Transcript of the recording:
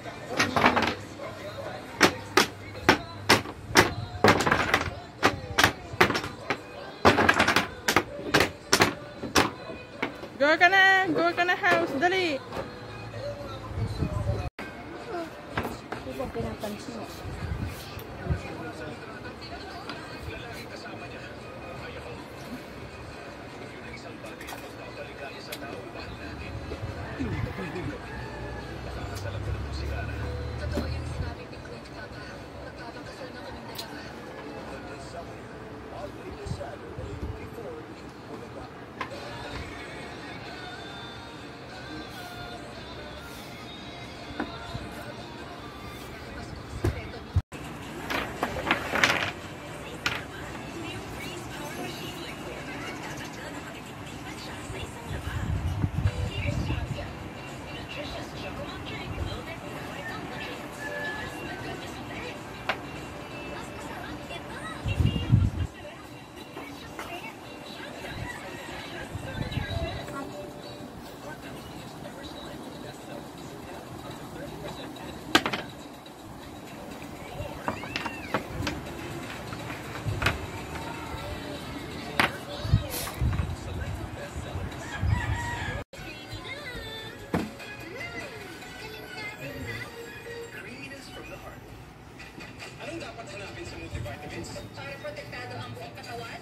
Gawa ka na! Gawa ka na house! Dali! dapat hanapin sa multivitamins? Para protektado ang buong katawan